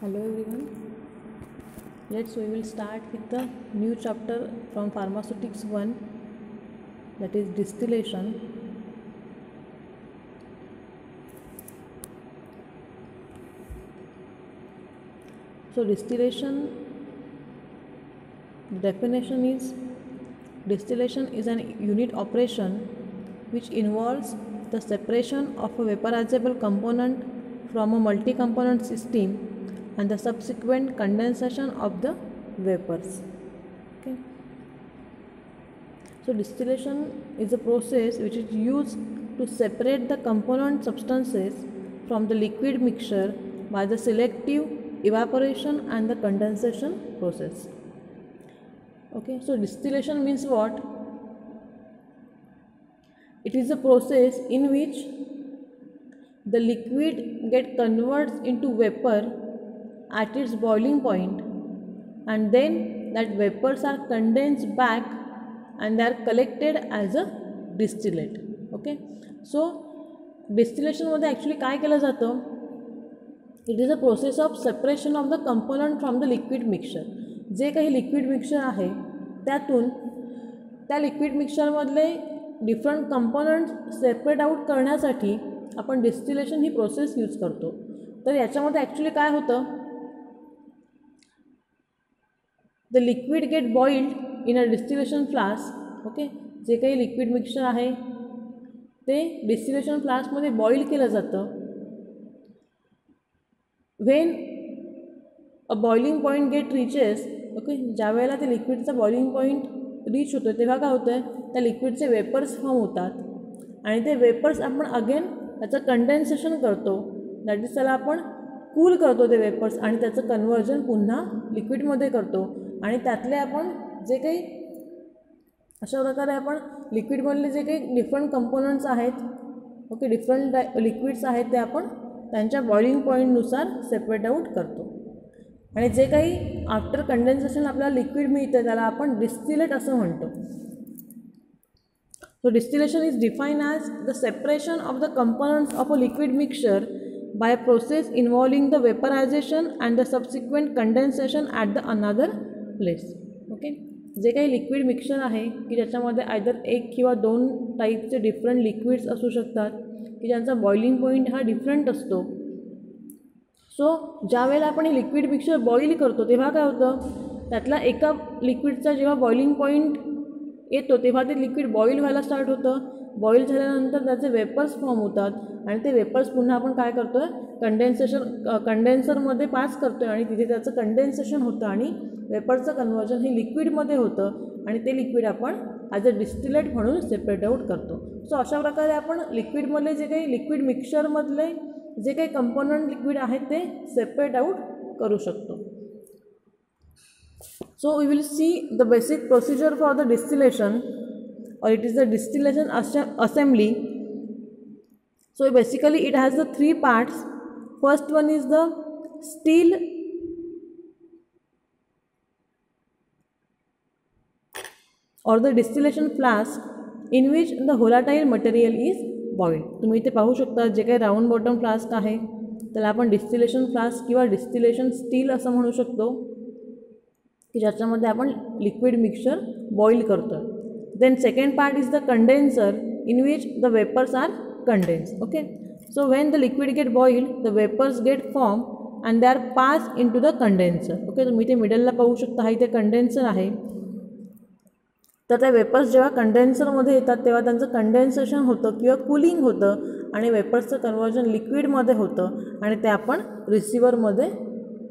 Hello everyone. Let's we will start with the new chapter from pharmaceutics 1 that is distillation. So distillation definition is distillation is an unit operation which involves the separation of a vaporizable component from a multi-component system and the subsequent condensation of the vapors. Okay. So distillation is a process which is used to separate the component substances from the liquid mixture by the selective evaporation and the condensation process. Okay. So distillation means what? It is a process in which the liquid get converts into vapor at its boiling point and then that vapors are condensed back and they are collected as a distillate okay so डिस्टिलेशनमध्ये actually काय केलं जातं? It is a process of separation of the component from the liquid mixture जे काही liquid mixture आहे त्यातून त्या liquid मिक्सचरमधले डिफरंट कंपोनंट सेपरेट आऊट करण्यासाठी आपण डिस्टिलेशन ही प्रोसेस यूज करतो. तर याच्यामध्ये ॲक्च्युली काय होतं? The liquid get boiled in a distillation flask okay जे काही लिक्विड मिक्सचर आहे ते डिस्टिलेशन फ्लास्कमध्ये बॉईल केलं जातं. When a boiling point get reaches okay ज्या वेळेला ते लिक्विडचा बॉइलिंग पॉईंट रीच होतो तेव्हा काय होतं आहे त्या लिक्विडचे वेपर्स फॉर्म होतात. आणि ते वेपर्स आपण अगेन त्याचं कंडेन्सेशन करतो. दॅट इज त्याला आपण कूल करतो ते वेपर्स आणि त्याचं कन्वर्जन पुन्हा लिक्विडमध्ये करतो. आणि त्यातले आपण जे काही अशा प्रकारे आपण लिक्विडमधले जे काही डिफरंट कंपोनंट्स आहेत ओके डिफरंट लिक्विड्स आहेत ते आपण त्यांच्या बॉइलिंग पॉईंटनुसार सेपरेट आऊट करतो. आणि जे काही आफ्टर कंडेन्सेशन आपल्याला लिक्विड मिळतं त्याला आपण डिस्टिलेट असं म्हणतो. So distillation is define as the separation of the components of a liquid mixture by process involving the vaporisation and the subsequent condensation at the another place okay जे काही liquid mixer आहे की ज्याच्यामध्ये either एक किंवा दोन टाईपचे different liquids असू शकतात की ज्यांचा बॉइलिंग पॉईंट हा डिफरंट असतो. सो ज्या वेळेला आपण हे लिक्विड मिक्सर बॉईल करतो तेव्हा काय होतं? त्यातला एका लिक्विडचा जेव्हा बॉइलिंग पॉईंट येतो तेव्हा ते लिक्विड बॉईल व्हायला स्टार्ट होतं. बॉईल झाल्यानंतर त्याचे वेपर्स फॉर्म होतात. आणि ते वेपर्स पुन्हा आपण काय करतो आहे कंडेन्सेशन कंडेन्सरमध्ये पास करतो आहे आणि तिथे त्याचं कंडेन्सेशन होतं आणि वेपरचं कन्वर्जन हे लिक्विडमध्ये होतं. आणि ते लिक्विड आपण ॲज अ डिस्टिलेट म्हणून सेपरेट आऊट करतो. सो अशा प्रकारे आपण लिक्विडमधले जे काही लिक्विड मिक्सचरमधले जे काही कंपोनंट लिक्विड आहेत ते सेपरेट आऊट करू शकतो. So we will see the basic procedure for the distillation or it is a distillation assembly. So basically it has the three parts. First one is the steel or the distillation flask in which the volatile material is boiled. तुम्ही इथे पाहू शकता जे काही round bottom flask आहे त्याला आपण distillation flask किंवा डिस्टिलेशन स्टील असं म्हणू शकतो की ज्याच्यामध्ये आपण लिक्विड मिक्सचर बॉईल करतो then then second part is the condenser in which the vapours are condense okay so when the liquid get boil the vapours get form they are passed pass the condenser the condenser okay तुम्ही ते मिडलला पाहू शकता हा इथे condenser आहे. तर त्या vapours जेव्हा कंडेन्सरमध्ये येतात तेव्हा त्यांचं कंडेन्सेशन होतं किंवा कुलिंग होतं आणि वेपर्सचं कन्वर्जन लिक्विडमध्ये होतं आणि ते आपण रिसिवरमध्ये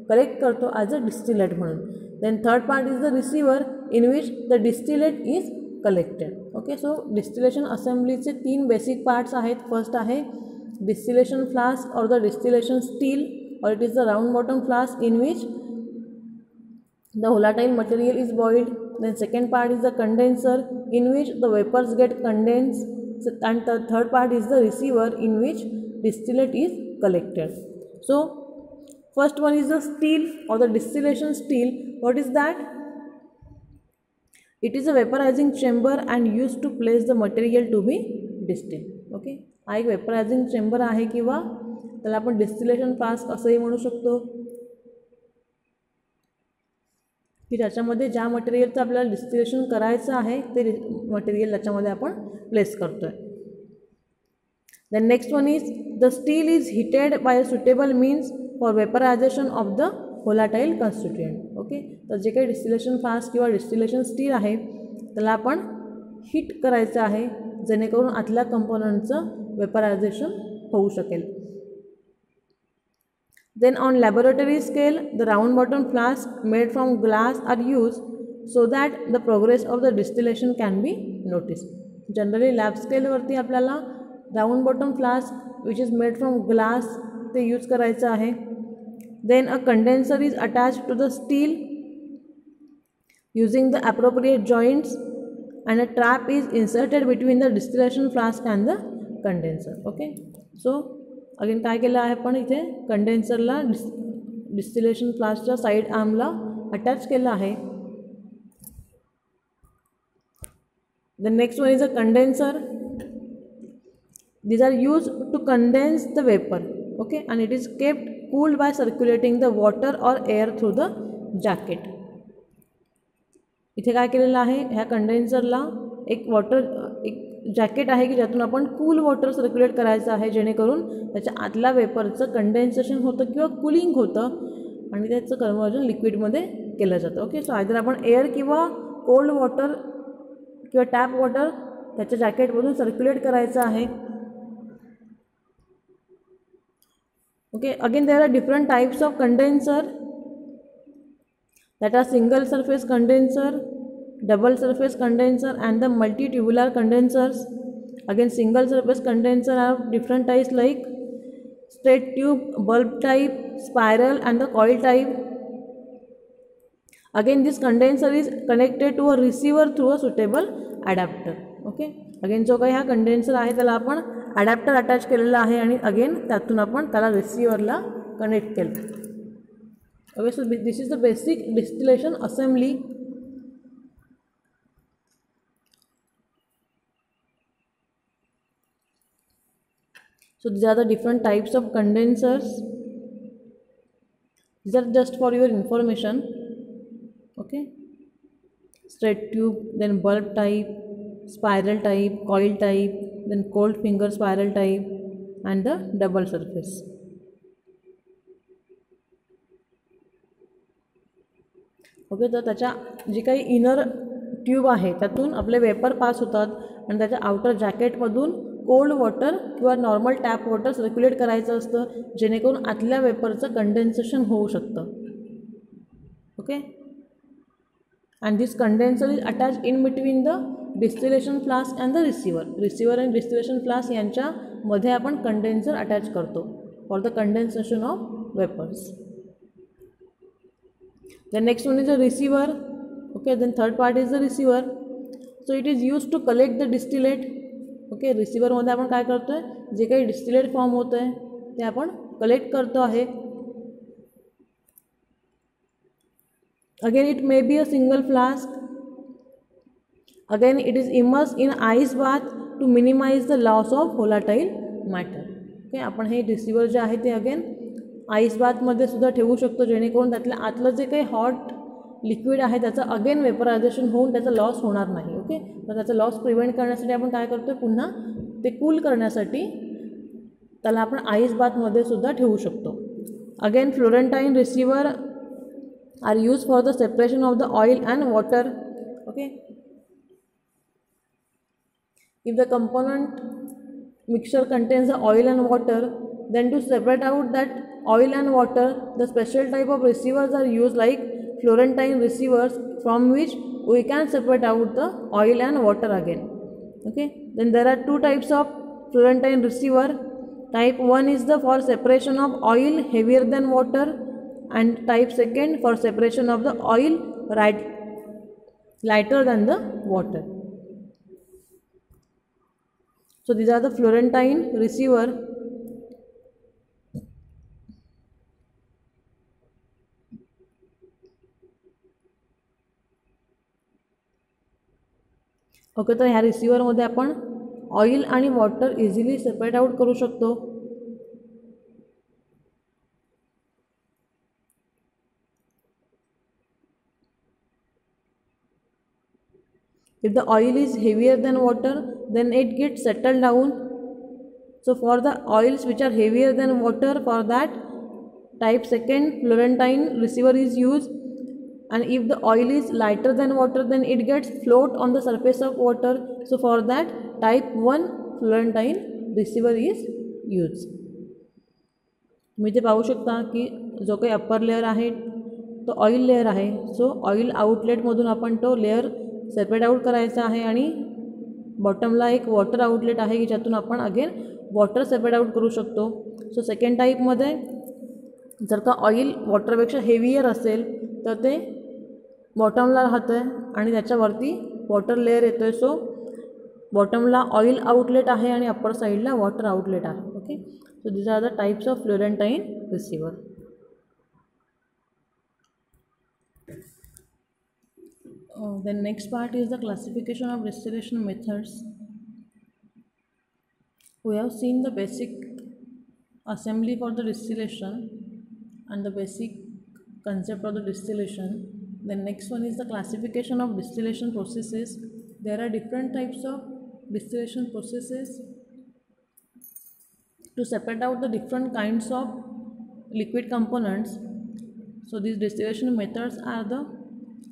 कलेक्ट करतो ॲज अ डिस्टिलेट म्हणून. Then third part is the receiver in which the distillate is collected okay so distillation असेंब्लीचे तीन बेसिक पार्ट्स आहेत. फर्स्ट आहे distillation flask or the distillation still or it is the round bottom flask in which the volatile material is boiled then second part is the condenser in which the vapours get condense and the third part is the receiver in which distillate is collected so first one is the still or the distillation still what is that it is a vaporizing chamber and used to place the material to be distilled. Okay हा एक वेपरायझिंग chamber आहे किंवा त्याला आपण distillation pass असंही म्हणू शकतो. की ज्याच्यामध्ये ज्या मटेरियलचं आपल्याला डिस्टिलेशन करायचं आहे ते मटेरियल त्याच्यामध्ये आपण प्लेस करतो आहे the next one is the still is heated by a suitable means for vaporisation of the volatile constituent okay तर जे काही डिस्टिलेशन फास्ट किंवा डिस्टिलेशन स्टील आहे त्याला आपण हीट करायचं आहे जेणेकरून आतल्या कंपोनंटचं वेपरायझेशन होऊ शकेल. Then on laboratory scale the round bottom flask made from glass are use so that the progress of the distillation can be notice generally lab स्केलवरती आपल्याला round bottom flask which is made from glass ते use करायचं आहे. then a condenser is attach to the steel using the appropriate joints and a trap is inserted between the distillation flask and the condenser okay so again काय केलं आहे आपण इथे कंडेन्सरला डिस distillation फ्लास्कच्या side आर्मला attach केलं आहे the next one is a condenser these are used to condense the vapor okay and it is kept cooled by circulating the water or air through the jacket. इथे काय केलेलं आहे? ह्या कंडेन्सरला एक water एक jacket आहे की ज्यातून आपण कूल वॉटर सर्क्युलेट करायचं आहे जेणेकरून त्याच्या आतल्या वेपरचं कंडेन्सेशन होतं किंवा कुलिंग होतं आणि त्याचं कन्वर्जन लिक्विडमध्ये केलं जातं. ओके सो आयदर आपण एअर किंवा कोल्ड वॉटर किंवा टॅप वॉटर त्याच्या जॅकेटमधून सर्क्युलेट करायचं आहे. okay again there are different types of condenser that are single surface condenser double surface condenser and the multi-tubular condensers again single surface condenser are different types like straight tube bulb type spiral and the coil type again this condenser is connected to a receiver through a suitable adapter okay again जो काही हा condenser आहे त्याला आपण adapter attach केलेला आहे आणि again त्यातून आपण त्याला रिसिव्हरला कनेक्ट केलं. Okay so this is the basic distillation assembly so these are the different types of condensers these are just for your information okay straight tube then bulb type spiral type coil type then cold finger spiral type, and the double surface. Okay तर त्याच्या जी काही inner tube आहे त्यातून आपले vapour pass होतात आणि त्याच्या outer जॅकेटमधून कोल्ड वॉटर किंवा नॉर्मल टॅप वॉटर सर्क्युलेट करायचं असतं जेणेकरून आतल्या वेपरचं कंडेन्सेशन होऊ शकतं okay and this condenser is attach in between the distillation flask and the receiver receiver and distillation flask यांच्यामध्ये आपण कंडेन्सर अटॅच करतो for the condensation of vapours The next one is a receiver. Okay, then third part is the receiver. So it is used to collect the distillate. Okay रिसिवरमध्ये आपण काय करतो आहे जे काही distillate form होतं आहे ते आपण कलेक्ट करतो आहे again it may be a single flask again it is immerse in ice bath to minimise the loss of volatile matter okay आपण हे रिसिवर जे आहे ते अगेन आईस बाथमध्ये सुद्धा ठेवू शकतो जेणेकरून त्यातलं आतलं जे काही हॉट लिक्विड आहे त्याचं अगेन वेपरायझेशन होऊन त्याचा लॉस होणार नाही. ओके तर त्याचा लॉस प्रिव्हेंट करण्यासाठी आपण काय करतो आहे पुन्हा ते कूल करण्यासाठी त्याला आपण आईस बाथमध्ये सुद्धा ठेवू शकतो. Again Florentine receiver are use for the separation of the oil and water okay If the component mixture contains the oil and water, then to separate out that oil and water, the special type of receivers are used like Florentine receivers from which we can separate out the oil and water again. Okay. Then there are two types of Florentine receiver. Type 1 is the for separation of oil heavier than water and type 2nd for separation of the oil right lighter than the water. So these are the Florentine receiver. Okay तर ह्या रिसिवरमध्ये आपण oil आणि water easily separate out करू शकतो if the oil is heavier than water then it gets settled down so for the oils which are heavier than water for that type second Florentine receiver is used and if the oil is lighter than water then it gets float on the surface of water so for that type 1 Florentine receiver is used तुम्ही ते पाहू शकता की जो काही upper layer आहे तो oil layer आहे सो ऑइल आउटलेटमधून आपण तो लेअर सेपरेट आऊट करायचा आहे आणि बॉटमला एक वॉटर आउटलेट आहे की ज्यातून आपण अगेन वॉटर सेपरेट आऊट करू शकतो. सो सेकंड टाईपमध्ये जर का ऑइल वॉटरपेक्षा हेवियर असेल तर ते बॉटमला राहतं आहे आणि त्याच्यावरती वॉटर लेअर येतो आहे सो बॉटमला ऑइल आउटलेट आहे आणि अप्पर साईडला वॉटर आउटलेट आहे. Okay so these are the types of Florentine receiver Uh, the next part is the classification of distillation methods. We have seen the basic assembly for the distillation and the basic concept of the distillation. The next one is the classification of distillation processes. There are different types of distillation processes. To separate out the different kinds of liquid components. So these distillation methods are the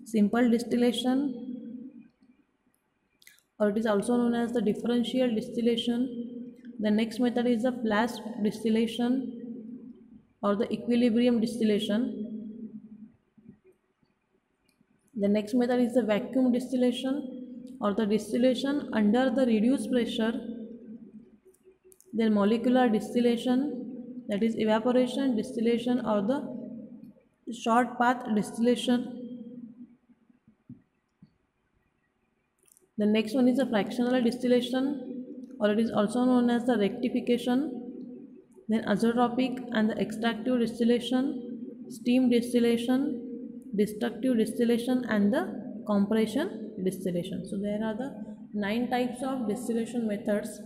simple distillation or it is also known as the differential distillation. The next method is the flash distillation or the equilibrium distillation. The next method is the vacuum distillation or the distillation under the reduced pressure then molecular distillation that is evaporation distillation or the short path distillation the next one is the fractional distillation or it is also known as the rectification. Then azeotropic and the extractive distillation steam distillation destructive distillation and the compression distillation. So there are the nine types of distillation methods.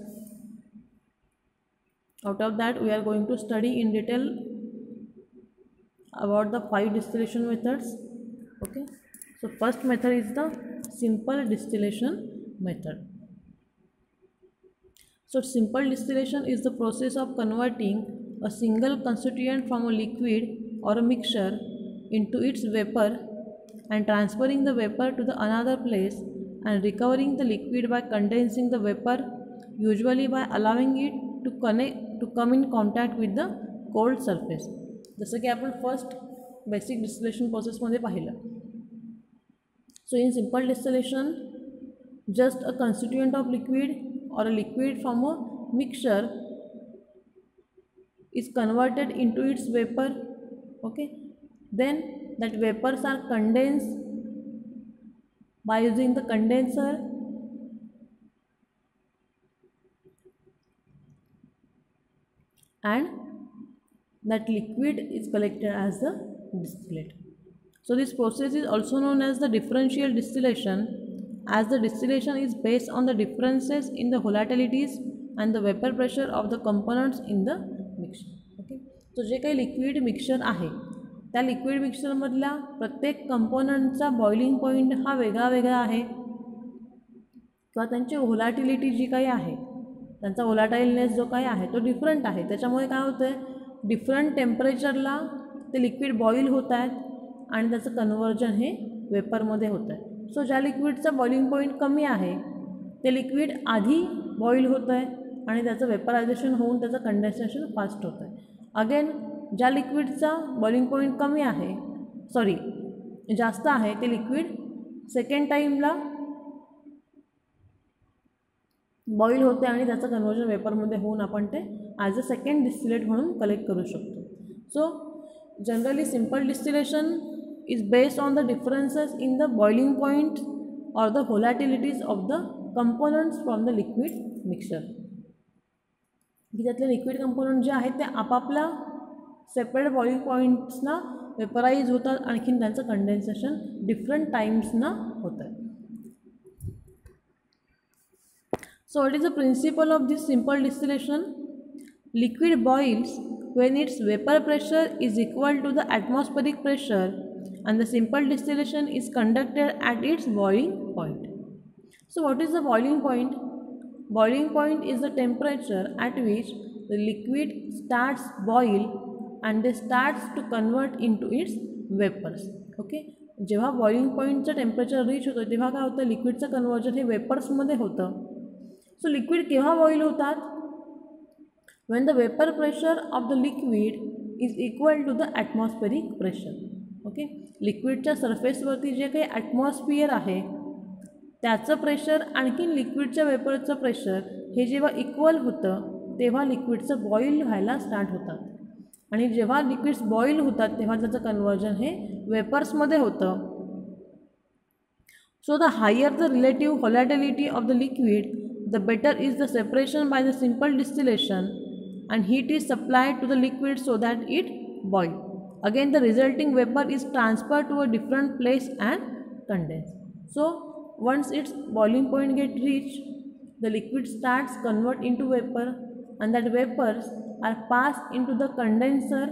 Out of that we are going to study in detail about the five distillation methods. Okay? So first method is the simple distillation method so simple distillation is the process of converting a single constituent from a liquid or a mixture into its vapor and transferring the vapor to the another place and recovering the liquid by condensing the vapor usually by allowing it to connect to come in contact with the cold surface जसं की आपण first basic distillation प्रोसेसमध्ये पाहिलं so in simple distillation, just a constituent of liquid or a liquid from a mixture is converted into its vapor okay? Then that vapors are condensed by using the condenser. And that liquid is collected as the distillate. So this process is also known as the differential distillation as the distillation is based on the differences in the volatilities and the vapor pressure of the components in the mixture. Okay. So जे काही liquid mixture आहे त्या liquid मिक्सचरमधल्या प्रत्येक कंपोनंटचा boiling point हा वेगळा वेगळा आहे किंवा त्यांची व्होलाटिलिटी जी काही आहे त्यांचा ओलाटाईलनेस जो काही आहे तो डिफरंट आहे त्याच्यामुळे काय होतं आहे डिफरंट टेम्परेचरला ते लिक्विड बॉईल होत आहेत आणि त्याचं कन्वर्जन हे वेपरमध्ये होतं आहे सो ज्या लिक्विडचा बॉइलिंग पॉईंट कमी आहे ते लिक्विड आधी बॉईल होतं आहे आणि त्याचं वेपरायझेशन होऊन त्याचं कंडेन्सेशन फास्ट होतं आहे अगेन ज्या लिक्विडचा बॉइलिंग पॉईंट कमी आहे सॉरी जास्त आहे ते लिक्विड सेकंड टाईमला बॉईल होते आणि त्याचं कन्वर्जन वेपरमध्ये होऊन आपण ते ॲज अ सेकंड डिस्टिलेट म्हणून कलेक्ट करू शकतो. So generally simple distillation Is based on the differences in the boiling point or the volatilities of the components from the liquid mixer की त्यातले लिक्विड कंपोनंट जे आहेत ते आपापल्या सेपरेट बॉइलिंग पॉईंट्सना वेपराईज होतात आणखीन त्यांचं कंडेन्सेशन डिफरंट टाईम्सना होतं आहे So what is the principle of this simple distillation? Liquid boils when its vapor pressure is equal to the atmospheric pressure and the simple distillation is conducted at its boiling point. So what is the boiling point? Boiling point is the temperature at which the liquid starts boil and they starts to convert into its vapors. Okay जेव्हा boiling पॉईंटचं temperature reach होतं तेव्हा काय होतं लिक्विडचं conversion हे वेपर्समध्ये होतं सो लिक्विड केव्हा बॉईल होतात when the vapour pressure of the liquid is equal to the atmospheric pressure okay? लिक्विडच्या सरफेसवरती जे काही ॲटमॉस्फियर आहे त्याचं प्रेशर आणखीन लिक्विडच्या वेपरचं प्रेशर हे जेव्हा इक्वल होतं तेव्हा लिक्विडचं बॉईल व्हायला स्टार्ट होतात. आणि जेव्हा लिक्विड्स बॉईल होतात तेव्हा त्याचं कन्वर्जन हे वेपर्समध्ये होतं. So the higher the relative volatility of the liquid the better is the separation by the simple distillation and heat is supplied to the liquid so that it boil Again the resulting vapor is transferred to a different place and condensed. So once its boiling point get reached, the liquid starts convert into vapor and that vapors are passed into the condenser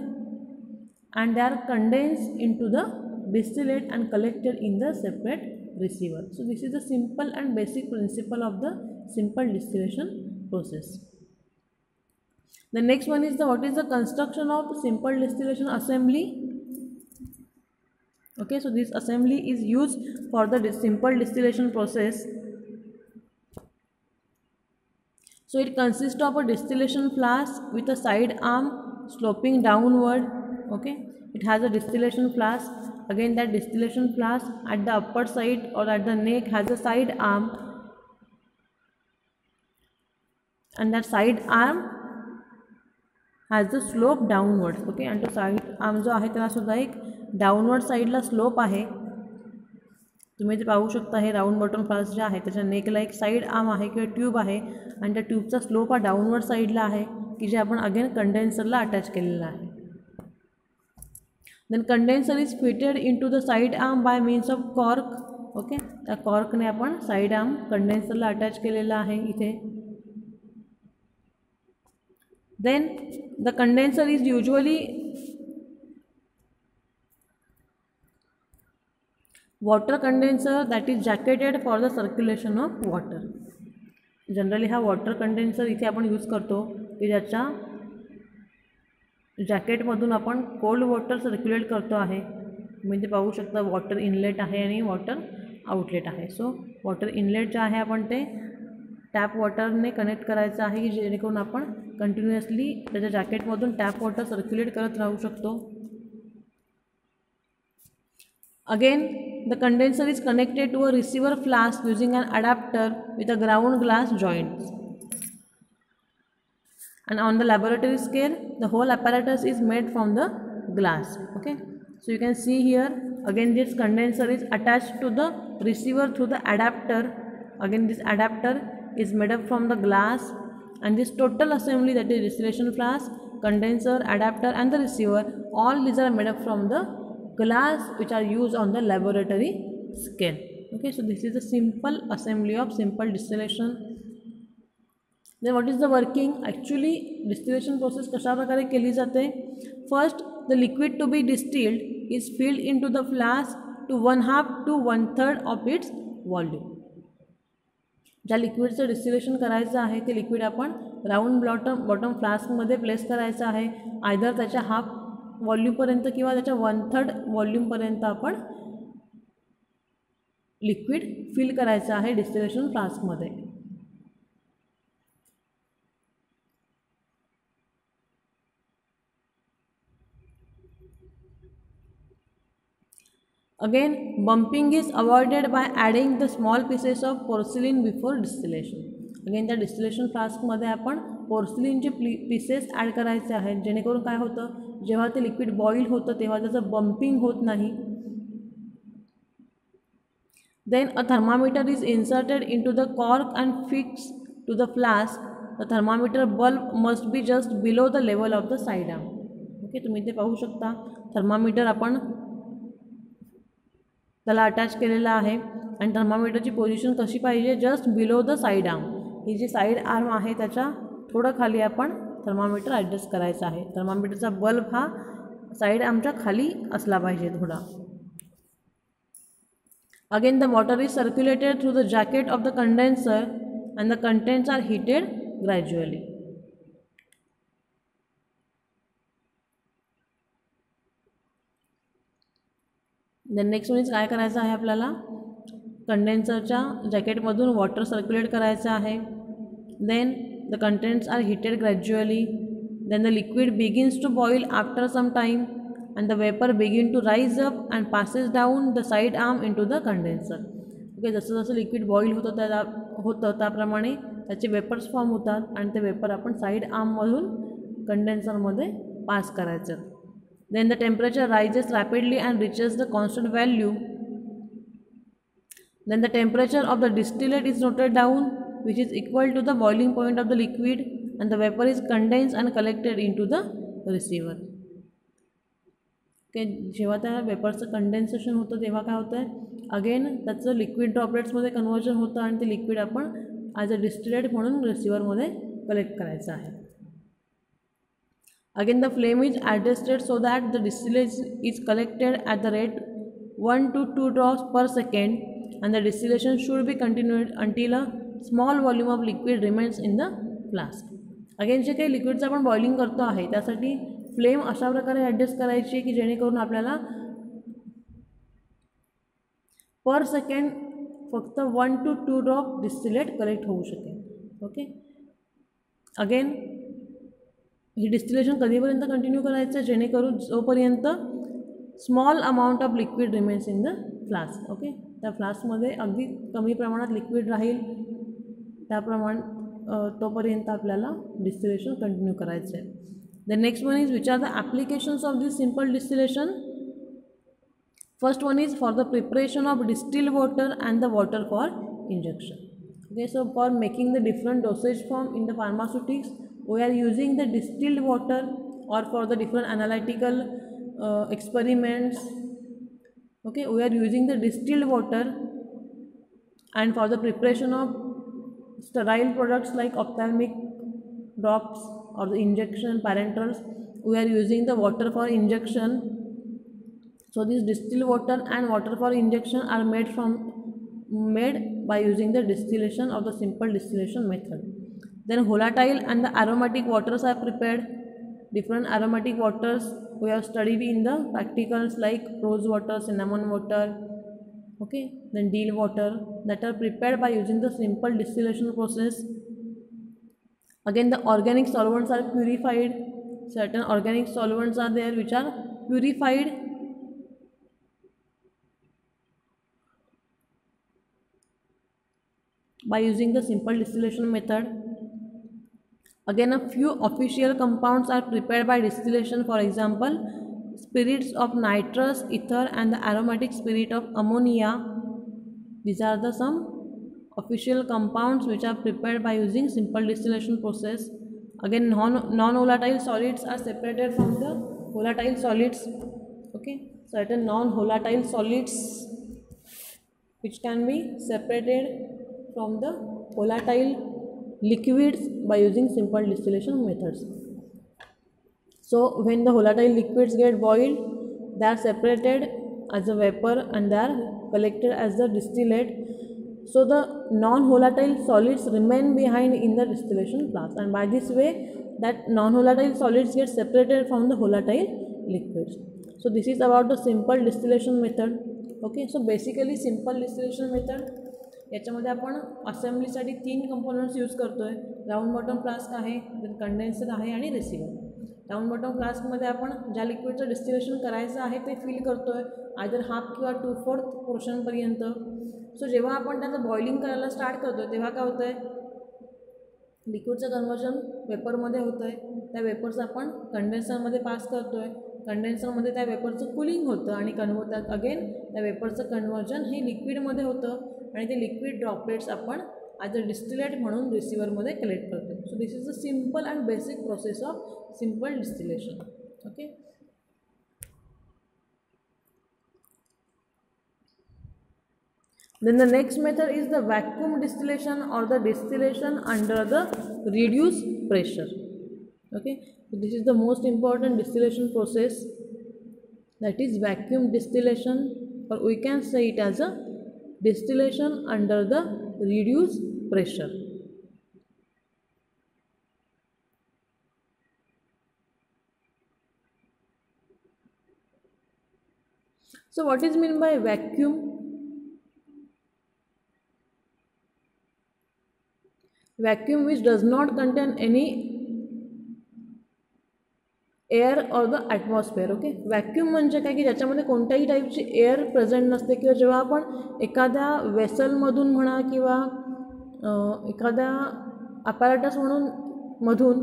and they are condensed into the distillate and collected in the separate receiver. So this is the simple and basic principle of the simple distillation process the next one is the what is the construction of simple distillation assembly? Okay so this assembly is used for the simple distillation process. So it consists of a distillation flask with a side arm sloping downward okay? It has a distillation flask. Again that distillation flask at the upper side or at the neck has a side arm. And that side arm has the slope downwards okay आणि तो side जो आहे त्यालासुद्धा एक downward साईडला slope आहे. तुम्ही ते पाहू शकता हे राऊंड बॉटम फ्लास जे आहे त्याच्या नेकला एक साईड आर्म आहे किंवा ट्यूब आहे. आणि त्या ट्यूबचा स्लोप हा डाऊनवर्ड साईडला आहे की जे आपण अगेन कंडेन्सरला अटॅच केलेलं आहे. Then condenser is fitted into the side arm by means of cork okay त्या कॉर्कने आपण साईड आर्म कंडेन्सरला अटॅच केलेला आहे इथे. Then the condenser is usually water condenser that is jacketed for the circulation of water. Generally हा water condenser इथे आपण यूज करतो की ज्याच्या जॅकेटमधून आपण कोल्ड वॉटर सर्क्युलेट करतो आहे. मी ते पाहू शकता वॉटर इनलेट आहे आणि वॉटर आउटलेट आहे. सो वॉटर इनलेट जे आहे आपण ते टॅप वॉटरने कनेक्ट करायचं आहे की जेणेकरून आपण कंटिन्युअसली त्याच्या जॅकेटमधून टॅप वॉटर सर्क्युलेट करत राहू शकतो again the condenser is connected to a receiver flask using an adapter with a ground glass joint and on the laboratory scale the whole apparatus is made from the glass okay so you can see here again this condenser is attached to the receiver through the adapter again this adapter is made up from the glass and this total assembly that is distillation flask condenser adapter and the receiver all these are made up from the glass which are used on the laboratory scale okay so this is the simple assembly of simple distillation then what is the working actually distillation process कशा प्रकारे केली जाते first the liquid to be distilled is filled into the flask to one half to one third of its volume ज्या लिक्विडचं distillation करायचं आहे ते liquid आपण round bottom bottom फ्लास्कमध्ये प्लेस करायचं आहे. आयदर त्याच्या हाफ वॉल्यूमपर्यंत किंवा त्याच्या वन थर्ड वॉल्यूमपर्यंत आपण लिक्विड फिल करायचं आहे डिस्टिलेशन फ्लास्कमध्ये Again, bumping is avoided by adding the small pieces of porcelain before distillation. Again त्या डिस्टिलेशन फ्लास्कमध्ये आपण पोर्सिलिनचे प्ली पीसेस ॲड करायचे आहेत. जेणेकरून काय होतं? जेव्हा ते लिक्विड बॉईल होतं तेव्हा त्याचं बम्पिंग होत नाही. Then a thermometer is inserted into the cork and fix to the flask the thermometer bulb must be just below the level of the side arm okay तुम्ही ते पाहू शकता. थर्मामीटर आपण त्याला अटॅच केलेला आहे. आणि थर्मामीटरची पोझिशन कशी पाहिजे? Just below the side arm ही जी साईड आर्म आहे त्याच्या थोडं खाली आपण थर्मामीटर ॲडजस्ट करायचं आहे. थर्मामीटरचा बल्ब हा साईड आर्मच्या खाली असला पाहिजे थोडा. Again the water is circulated through the jacket of the condenser and the contents are heated gradually then next म्हणजे काय करायचं आहे आपल्याला? कंडेन्सरच्या जॅकेटमधून वॉटर सर्क्युलेट करायचं आहे. Then the contents are heated gradually then the liquid begins to boil after some time and the vapour begin to rise up and passes down the side arm into the condenser okay जसं जसं liquid boil होतं त्या होतं त्याप्रमाणे त्याचे vapours form होतात आणि ते वेपर आपण साईड आर्ममधून कंडेन्सरमध्ये पास करायचं. Then the temperature rises rapidly and reaches the constant value then the temperature of the distillate is noted down which is equal to the boiling point of the liquid and the vapor is condensed and collected into the receiver okay जेव्हा त्या वेपरचं condensation होतं तेव्हा काय होतं आहे again त्याचं liquid ड्रॉपलेट्समध्ये conversion होतं आणि ते लिक्विड आपण ॲज अ डिस्टिलेट म्हणून रिसिवरमध्ये कलेक्ट करायचं आहे Again the flame is adjusted so that the distillate is collected at the rate 1 to 2 drops per second and the distillation should be continued until a small volume of liquid remains in the flask. Again जे काही लिक्विडचं आपण boiling करतो आहे त्यासाठी flame अशा प्रकारे adjust करायची की जेणेकरून आपल्याला पर सेकंड फक्त one two two drop distillate collect होऊ शकेल ओके अगेन ही डिस्टिलेशन कधीपर्यंत कंटिन्यू करायचं? जेणेकरून जोपर्यंत small amount of liquid remains in the flask okay त्या फ्लास्कमध्ये अगदी कमी प्रमाणात लिक्विड राहील. त्याप्रमाण तोपर्यंत आपल्याला डिस्टिलेशन कंटिन्यू करायचं आहे. The next one is which are the applications of this simple distillation first one is for the preparation of distil water and the water for injection okay so for making the different dosage form in the pharmaceutics we are using the distilled water or for the different analytical uh, experiments. Okay we are using the distilled water and for the preparation of sterile products like ophthalmic drops or the injection parenterals we are using the water for injection. So this distilled water and water for injection are made from made by using the distillation of the simple distillation method then volatile and the aromatic waters are prepared. Different aromatic waters we have studied in the practicals like rose water, cinnamon water, okay, then dill water that are prepared by using the simple distillation process. Again, the organic solvents are purified. Certain organic solvents are there which are purified by using the simple distillation method Again, a few official compounds are prepared by distillation, for example, spirits of nitrous, ether, and the aromatic spirit of ammonia. These are the some official compounds which are prepared by using simple distillation process. Again, non, non-volatile solids are separated from the volatile solids. Okay, certain non-volatile solids which can be separated from the volatile liquids by using simple distillation methods. So when the volatile liquids get boiled, they are separated as a vapor and they are collected as the distillate. So the non-volatile solids remain behind in the distillation flask and by this way that non-volatile solids get separated from the volatile liquids. So this is about the simple distillation method. Okay, so basically simple distillation method याच्यामध्ये आपण असेंब्लीसाठी तीन components use करतो आहे round bottom flask आहे condenser आहे आणि receiver round bottom फ्लास्कमध्ये आपण ज्या लिक्विडचं डिस्टिलेशन करायचं आहे ते फिल करतो आहे आयदर हाफ किंवा टू फोर्थ पोर्शनपर्यंत सो जेव्हा आपण त्याचं बॉइलिंग करायला स्टार्ट करतो आहे तेव्हा काय होतं आहे लिक्विडचं कन्वर्जन वेपरमध्ये होतं आहे त्या वेपर्स आपण कंडेन्सरमध्ये पास करतो आहे कंडेन्सरमध्ये त्या वेपरचं कुलिंग होतं आणि कन्व त्यात अगेन त्या वेपरचं कन्वर्जन हे लिक्विडमध्ये होतं. आणि ते लिक्विड ड्रॉपलेट्स आपण ॲज अ डिस्टिलेट म्हणून रिसिवरमध्ये कलेक्ट करतो so this is a simple and basic process of simple distillation okay Then the next method is the vacuum distillation or the distillation under the reduced pressure. Okay, so this is the most important distillation process that is vacuum distillation or we can say it as a distillation under the reduced pressure. So what is meant by vacuum? Vacuum which does not contain any air or the atmosphere okay vacuum म्हणजे काय की ज्याच्यामध्ये कोणत्याही टाईपची air present नसते किंवा जेव्हा आपण एखाद्या वेसलमधून म्हणा किंवा एखाद्या अपॅरेटस म्हणून मधून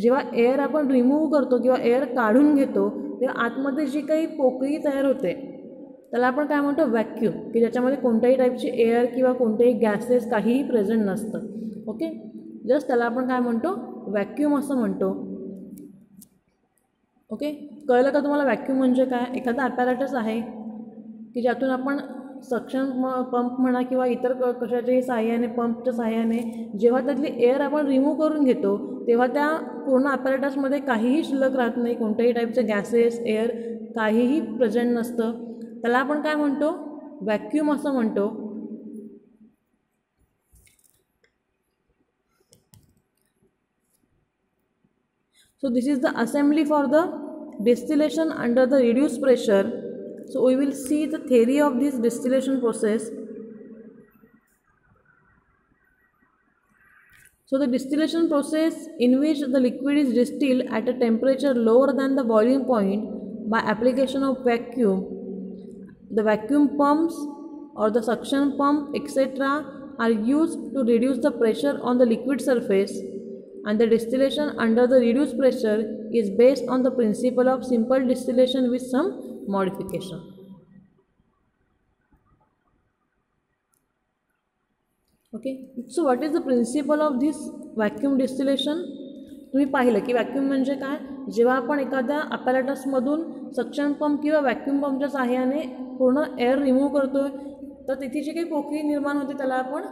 जेव्हा एअर आपण रिमूव्ह करतो किंवा एअर काढून घेतो तेव्हा आतमध्ये जी काही पोकळी तयार होते त्याला आपण काय म्हणतो? वॅक्यूम की ज्याच्यामध्ये कोणत्याही टाईपची एअर किंवा कोणतेही गॅसेस काहीही प्रेझेंट नसतं ओके जस्ट त्याला आपण काय म्हणतो? व्हॅक्यूम असं म्हणतो. ओके? कळलं का तुम्हाला व्हॅक्यूम म्हणजे काय? एखादा ॲपॅरेटस आहे की ज्यातून आपण सक्शन म पंप म्हणा किंवा इतर क कशाच्याही साह्याने पंपच्या साह्याने जेव्हा त्यातली एअर आपण रिमूव्ह करून घेतो तेव्हा त्या पूर्ण ॲपॅरेटसमध्ये काहीही शिल्लक राहत नाही कोणत्याही टाईपचे गॅसेस एअर काहीही प्रेझेंट नसतं. त्याला आपण काय म्हणतो? व्हॅक्यूम असं म्हणतो. So this is the assembly for the distillation under the reduced pressure. So we will see the theory of this distillation process. So the distillation process in which the liquid is distilled at a temperature lower than the boiling point by application of vacuum. The vacuum pumps or the suction pump etc. are used to reduce the pressure on the liquid surface and the distillation under the reduced pressure is based on the principle of simple distillation with some modification. Okay so what is the principle of this vacuum distillation तुम्ही पाहिलं की vacuum म्हणजे काय? जेव्हा आपण एखाद्या अपॅरेटसमधून suction pump किंवा व्हॅक्यूम पंपच्या सहाय्याने पूर्ण एअर रिमूव्ह करतो आहे तर तिथे जे काही पोकळी निर्माण होते त्याला आपण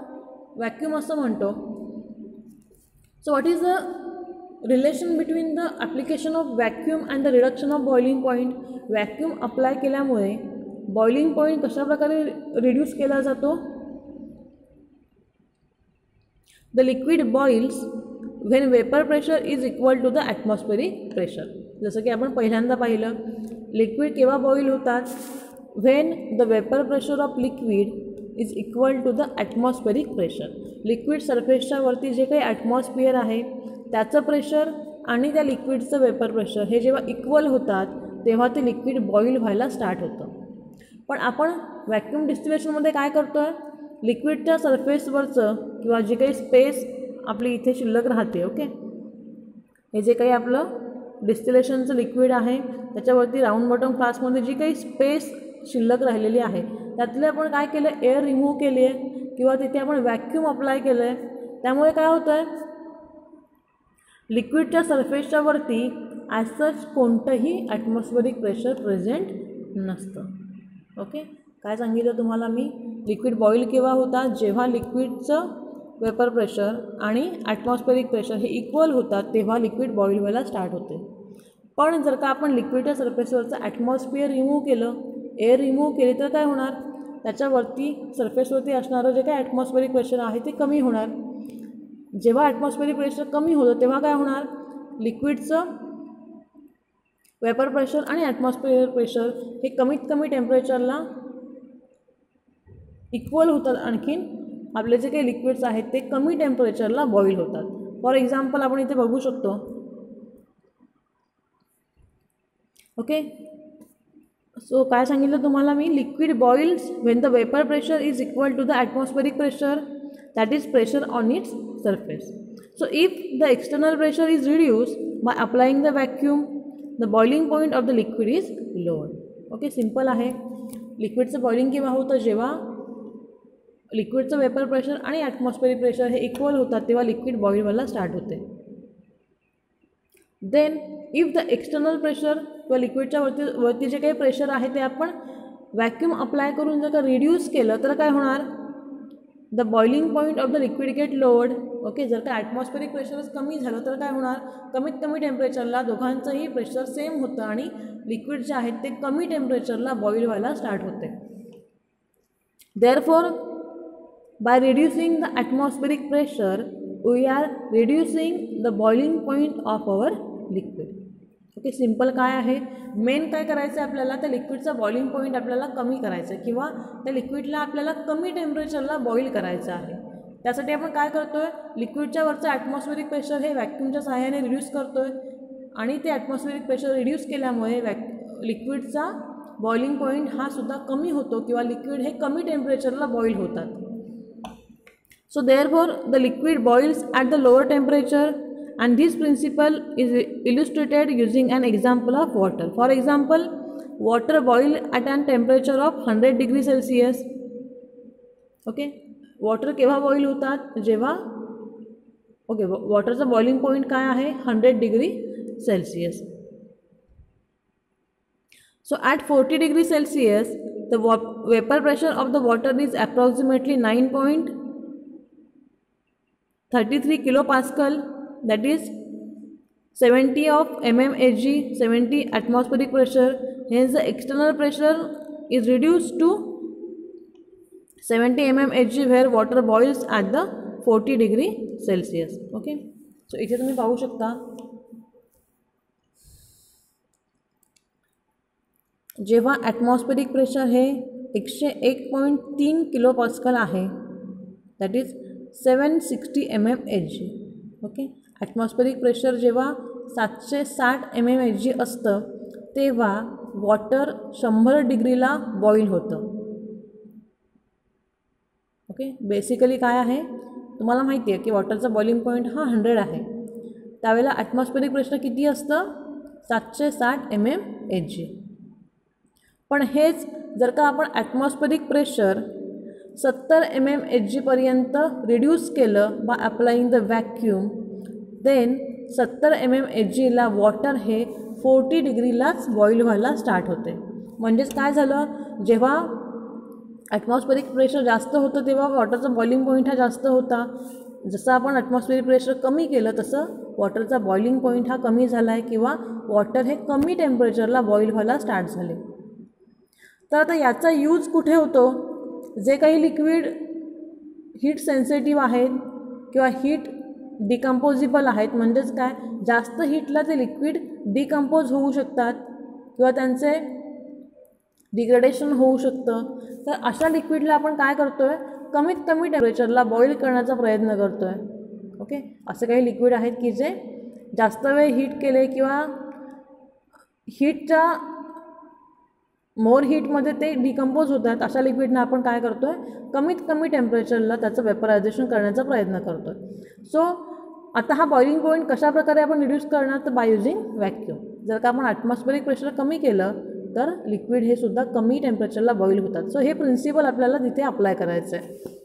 व्हॅक्यूम असं म्हणतो. So what is the relation between the application of vacuum and the reduction of boiling point? Vacuum apply केल्यामुळे boiling point कशा प्रकारे reduce केला जातो The liquid boils when vapor pressure is equal to the atmospheric pressure. जसं की आपण पहिल्यांदा पाहिलं लिक्विड केव्हा बॉईल होतात when the vapour pressure of liquid is equal to the atmospheric pressure liquid सरफेसच्या वरती जे काही ॲटमॉस्फिअर आहे त्याचं प्रेशर आणि त्या लिक्विडचं वेपर प्रेशर हे जेव्हा इक्वल होतात तेव्हा ते लिक्विड बॉईल व्हायला स्टार्ट होतं. पण आपण व्हॅक्यूम डिस्टिलेशनमध्ये काय करतो आहे लिक्विडच्या सरफेसवरचं किंवा जे काही स्पेस आपली इथे शिल्लक राहते ओके हे जे काही आपलं डिस्टिलेशनचं लिक्विड आहे त्याच्यावरती राऊंड बॉटम फ्लास्कमध्ये जी काही स्पेस शिल्लक राहिलेली आहे. त्यातले आपण काय केलं? एअर रिमूव्ह केली आहे किंवा तिथे आपण व्हॅक्यूम अप्लाय केलं आहे त्यामुळे काय होतं आहे लिक्विडच्या सरफेसच्या वरती ॲज सच कोणतंही ॲटमॉस्फेरिक प्रेशर प्रेझेंट नसतं. ओके काय सांगितलं तुम्हाला मी? लिक्विड बॉईल केव्हा होता जेव्हा लिक्विडचं वेपर प्रेशर आणि ॲटमॉस्फेरिक प्रेशर हे इक्वल होतात तेव्हा लिक्विड बॉईल व्हायला स्टार्ट होते. पण जर का आपण लिक्विडच्या सरफेसवरचं ॲटमॉस्फिअर रिमूव्ह केलं एअर रिमूव्ह केले तर काय होणार? त्याच्यावरती सरफेसवरती असणारं जे काय ॲटमॉस्फेरिक प्रेशर आहे ते कमी होणार. जेव्हा ॲटमॉस्फेरिक प्रेशर कमी होतं तेव्हा काय होणार? लिक्विडचं वेपर प्रेशर आणि ॲटमॉस्फिअर प्रेशर हे कमीत कमी टेम्परेचरला इक्वल होतात. आणखीन आपले जे काही लिक्विड्स आहेत ते कमी टेम्परेचरला बॉईल होतात. फॉर एक्झाम्पल आपण इथे बघू शकतो. ओके सो काय सांगितलं तुम्हाला मी? Liquid boils when the vapour pressure is equal to the atmospheric pressure that is pressure on its surface so if the external pressure is reduce by applying the vacuum the boiling point of the liquid is lower okay simple आहे. लिक्विडचं boiling केव्हा होतं जेव्हा लिक्विडचं vapour pressure आणि atmospheric pressure हे equal होतात तेव्हा लिक्विड बॉईल व्हायला स्टार्ट होते. Then if the external pressure किंवा लिक्विडच्या वरती वरती जे काही प्रेशर आहे ते आपण व्हॅक्युम अप्लाय करून जर का रिड्यूस केलं तर काय होणार? The boiling point of the liquid get lowered okay जर का ॲटमॉस्फेरिक प्रेशरच कमी झालं तर काय होणार? कमीत कमी टेम्परेचरला दोघांचंही प्रेशर सेम होतं आणि लिक्विड जे आहेत ते कमी टेम्परेचरला बॉईल व्हायला स्टार्ट होते. Therefore, by reducing the atmospheric pressure we are reducing the boiling point of our liquid okay simple काय आहे? मेन काय करायचं आहे आपल्याला? त्या लिक्विडचा बॉइलिंग पॉईंट आपल्याला कमी करायचा आहे किंवा त्या लिक्विडला आपल्याला कमी टेम्परेचरला बॉईल करायचं आहे. त्यासाठी आपण काय करतो आहे लिक्विडच्या वरचं ॲटमॉस्फेरिक प्रेशर हे व्हॅक्यूमच्या सहाय्याने रिड्यूस करतो आहे आणि ते ॲटमॉस्फेरिक प्रेशर रिड्यूस केल्यामुळे वॅक लिक्विडचा बॉइलिंग पॉईंट हा सुद्धा कमी होतो किंवा लिक्विड हे कमी टेम्परेचरला बॉईल होतात. So therefore the liquid boils at the lower temperature and this principle is illustrated using an example of water for example water boil at an temperature of hundred degree Celsius okay water केव्हा boil होतात? जेव्हा okay वॉटरचा boiling point काय आहे? Hundred degree Celsius So at 40 degree Celsius, the vapor pressure of the water is approximately 9.33 kilopascal. That is 70 of mmHg 70 atmospheric pressure hence the external pressure is reduced to 70 mmHg where water boils at the 40 degree Celsius okay so इथे तुम्ही पाहू शकता जेव्हा atmospheric pressure हे एकशे एक point तीन kilo पॉस्कल आहे that is seven sixty M M H G okay atmospheric pressure जेव्हा सातशे साठ एम एम एच जी असतं तेव्हा वॉटर शंभर डिग्रीला बॉईल होतं. ओके बेसिकली काय आहे? तुम्हाला माहिती आहे की वॉटरचा बॉइलिंग पॉईंट हा हंड्रेड आहे. त्यावेळेला ॲटमॉस्फेरिक प्रेशर किती असतं? सातशे साठ एम एम एच जी पण हेच जर का आपण ॲटमॉस्फेरिक प्रेशर सत्तर एम एम एच जीपर्यंत रिड्यूस केलं by applying the vacuum then सत्तर एम एम एच जीला वॉटर हे फोर्टी डिग्रीलाच बॉईल व्हायला स्टार्ट होते. म्हणजेच काय झालं? जेव्हा ॲटमॉस्फेरिक प्रेशर जास्त होतं तेव्हा वॉटरचा बॉइलिंग पॉईंट हा जास्त होता. जसं आपण ॲटमॉस्फेरिक प्रेशर कमी केलं तसं वॉटरचा बॉइलिंग पॉईंट हा कमी झाला आहे किंवा वॉटर हे कमी टेम्परेचरला बॉईल व्हायला स्टार्ट झाले. तर आता याचा यूज कुठे होतो? जे काही लिक्विड हीट सेन्सिटिव्ह आहेत किंवा हीट डिकम्पोजिबल आहेत. म्हणजेच काय? जास्त हीटला ते लिक्विड डिकम्पोज होऊ शकतात किंवा त्यांचे डिग्रेडेशन होऊ शकतं. तर अशा लिक्विडला आपण काय करतो आहे कमीत कमी टेम्परेचरला बॉईल करण्याचा प्रयत्न करतो आहे ओके असे काही लिक्विड आहेत की जे जास्त वेळ हीट केले किंवा हीटच्या मोर हीटमध्ये ते डिकम्पोज होतात अशा लिक्विडनं आपण काय करतो आहे कमीत कमी टेम्परेचरला त्याचं वेपरायझेशन करण्याचा प्रयत्न करतो आहे सो आता हा बॉइलिंग पॉईंट कशाप्रकारे आपण रिड्यूस करणार? तर बाय युझिंग व्हॅक्यूम जर का आपण ॲटमॉस्फेरिक प्रेशर कमी केलं तर लिक्विड हे सुद्धा कमी टेम्परेचरला बॉईल होतात. सो हे प्रिन्सिपल आपल्याला तिथे अप्लाय करायचं आहे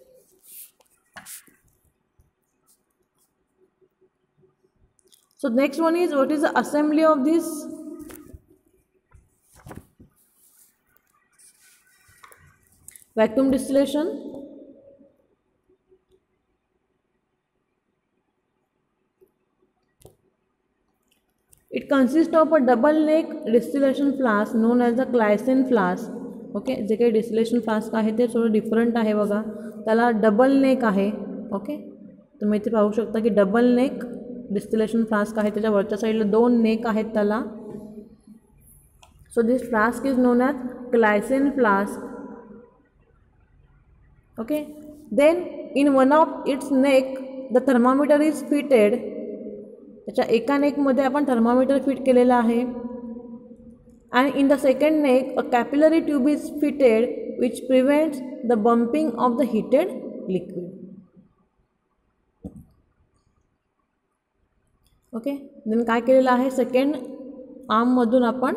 so next one is what is the assembly of this vacuum distillation it consists of a double neck distillation flask known as the Claisen flask. Okay जे काही डिस्टिलेशन फ्लास्क आहे ते थोडं डिफरंट आहे बघा. त्याला डबल नेक आहे. Okay तुम्ही इथे पाहू शकता की डबल नेक डिस्टिलेशन फ्लास्क आहे. त्याच्या वरच्या साईडला दोन नेक आहेत त्याला. So this flask is known as Claisen flask okay? Then in one of its neck the thermometer is fitted. त्याच्या एका नेकमध्ये आपण थर्मामीटर फिट केलेलं आहे. And in the second neck a capillary tube is fitted which prevents the bumping of the heated liquid okay then काय केलेलं आहे? Second आर्ममधून आपण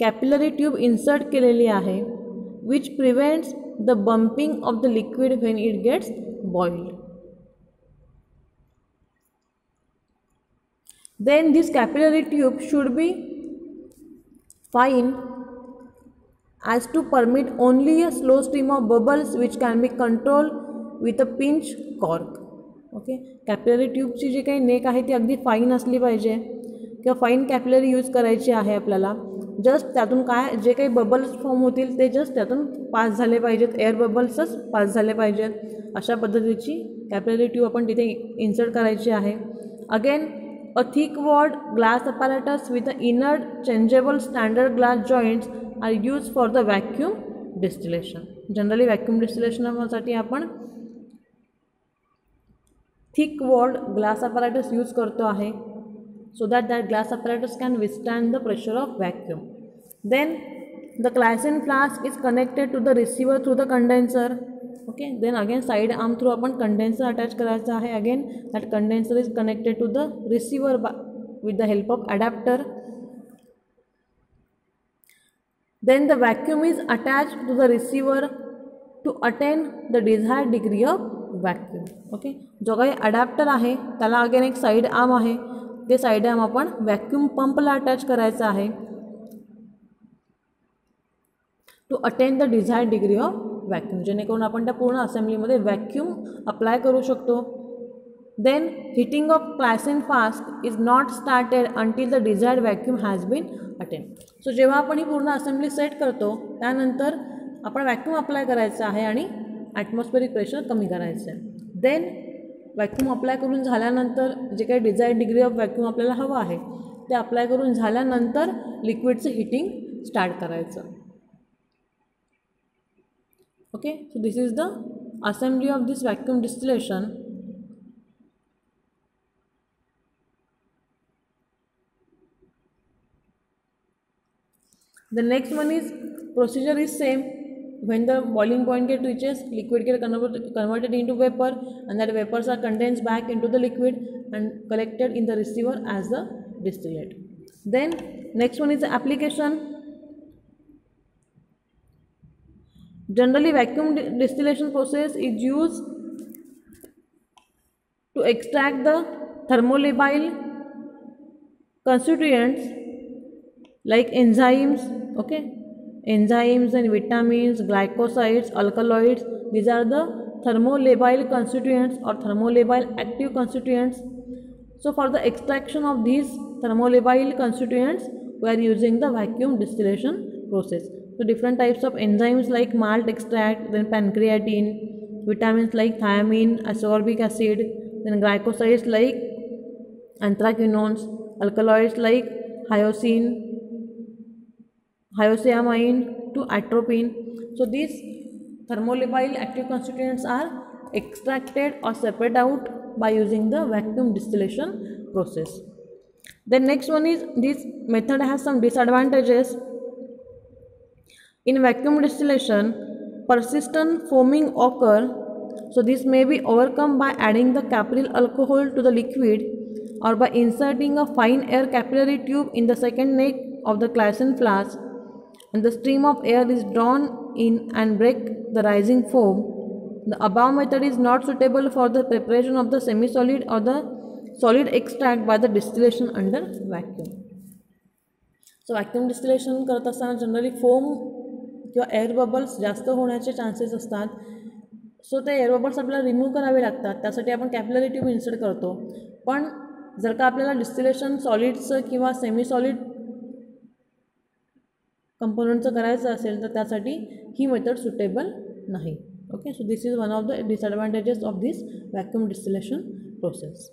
कॅपिलरी ट्यूब इन्सर्ट केलेली आहे which prevents the bumping of the liquid when it gets boiled. Then this capillary tube should be fine as to permit only a slow stream of bubbles which can be controlled with a pinch cork. Okay capillary ट्यूबची जी काही neck आहे ती अगदी fine असली पाहिजे किंवा fine capillary use करायची आहे आपल्याला जस्ट त्यातून काय जे काही बबल्स फॉर्म होतील ते जस्ट त्यातून पास झाले पाहिजेत. एअर बबल्सच पास झाले पाहिजेत. अशा पद्धतीची कॅपिलरी ट्यूब आपण तिथे इन्सर्ट करायची आहे. Again a thick walled glass apparatus with a inner changeable standard glass joints are use for the vacuum distillation generally vacuum डिस्टिलेशनसाठी आपण thick walled glass apparatus use करतो आहे. so that that glass apparatus can withstand the pressure of vacuum. Then the Claisen flask is connected to the receiver through the condenser. Okay, then again side arm through आपण condenser attach करायचं आहे again that condenser is connected to the receiver with the help of adapter. Then the vacuum is attached to the receiver to attain the desired degree of vacuum. Okay, जो काही adapter आहे त्याला again एक side arm आहे ते side आम आपण vacuum पंपला attach करायचं आहे. To attain the desire degree of vacuum जेणेकरून आपण त्या पूर्ण असेंब्लीमध्ये व्हॅक्यूम अप्लाय करू शकतो. Then heating of flask fast is not started until the desired vacuum has been attain so जेव्हा आपण ही पूर्ण असेंब्ली सेट करतो त्यानंतर आपण व्हॅक्यूम अप्लाय करायचं आहे आणि ॲटमॉस्फेरिक प्रेशर कमी करायचं आहे. देन वॅक्युम अप्लाय करून झाल्यानंतर जे काही डिझायर डिग्री ऑफ वॅक्युम आपल्याला हवं आहे ते अप्लाय करून झाल्यानंतर लिक्विडचं हिटिंग स्टार्ट करायचं. Okay so this is the assembly of this vacuum distillation The next one is procedure is same. When the boiling point gets reaches, liquid get converted, into vapor and that vapors are condensed back into the liquid and collected in the receiver as the distillate. Then next one is the application. Generally vacuum di- distillation process is used to extract the thermolabile constituents like enzymes okay enzymes and vitamins glycosides alkaloids. These are the thermolabile constituents or thermolabile active constituents. So for the extraction of these thermolabile constituents we are using the vacuum distillation process. So different types of enzymes like malt extract then pancreatine vitamins like thiamine ascorbic acid then glycosides like anthraquinones alkaloids like hyoscine hyoscyamine to atropine. So these thermolabile active constituents are extracted or separated out by using the vacuum distillation process. The next one is this method has some disadvantages. In vacuum distillation, persistent foaming occur. So this may be overcome by adding the capryl alcohol to the liquid or by inserting a fine air capillary tube in the second neck of the Claisen flask and the stream of air is drawn in and break the rising foam. The above method is not suitable for the preparation of the semi-solid or the solid extract by the distillation under vacuum. So vacuum distillation करत असताना generally foam किंवा air bubbles जास्त होण्याचे chances असतात so ते air bubbles आपल्याला remove करावे लागतात त्यासाठी आपण कॅपिलरी ट्यूब इन्सर्ट करतो पण जर का आपल्याला डिस्टिलेशन सॉलिडचं किंवा सेमी सॉलिड कंपोनंटचं करायचं असेल तर त्यासाठी ही मेथड सुटेबल नाही. Okay so this is one of the disadvantages of this vacuum distillation process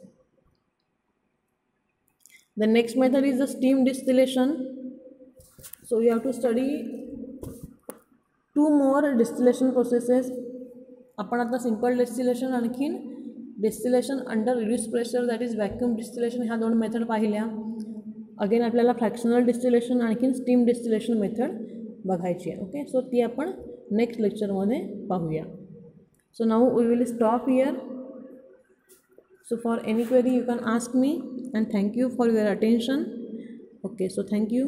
the next method is the steam distillation so you have to study two more distillation processes आपण आता simple distillation आणखीन distillation under reduce pressure that is vacuum distillation ह्या दोन method पाहिल्या. Again आपल्याला fractional distillation आणखीन steam distillation method बघायची आहे. ओके सो ती आपण नेक्स्ट लेक्चरमध्ये पाहूया. So now we will stop here so for any query you can ask me and thank you for your attention okay so thank you